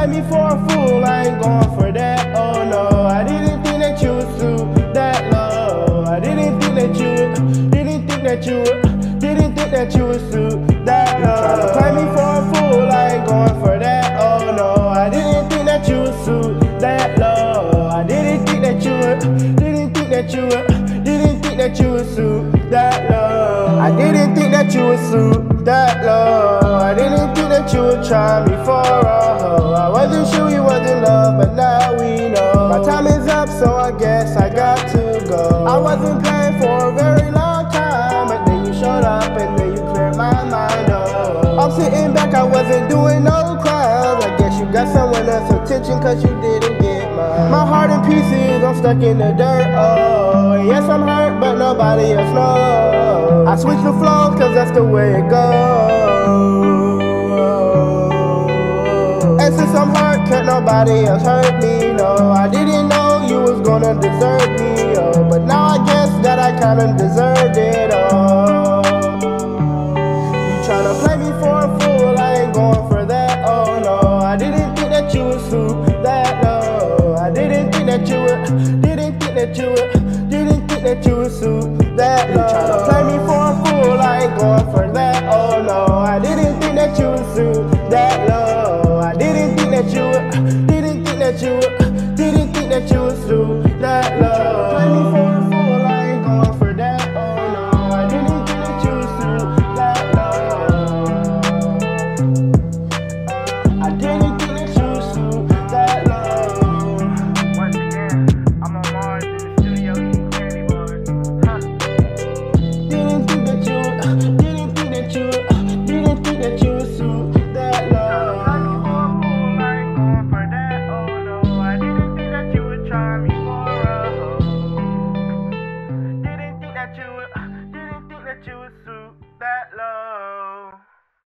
play me for a fool, I ain't going for that, oh no I didn't think that you would stoop that low I didn't think that you would, didn't think that you would Didn't think that you would stoop that low Tryna play me for a fool, I ain't going for that, oh no I didn't think that you would stoop that low I didn't think that you would, didn't think that you would Didn't think that you would stoop that low I didn't think that you would stoop that low I didn't think that you would try me for I wasn't playing for a very long time, but then you showed up and then you cleared my mind up. I'm sitting back, I wasn't doing no crimes. I guess you got someone else's attention cause you didn't get mine. My heart in pieces, I'm stuck in the dirt. Oh, yes, I'm hurt, but nobody else knows. I switch the flows cause that's the way it goes. And since I'm hurt, can't nobody else hurt me. No, I didn't know you was gonna desert me that I kinda deserved it all. You tryna play me for a fool, I ain't going for that, oh no. I didn't think that you would swoop that low. I didn't think that you would, didn't think that you would, didn't think that you would swoop that low. You tryna play me for a fool, I ain't going for that, oh no. I didn't think that you would swoop that low. I didn't think that you would, didn't think that you would, didn't think that you would swoop. you a suit that love.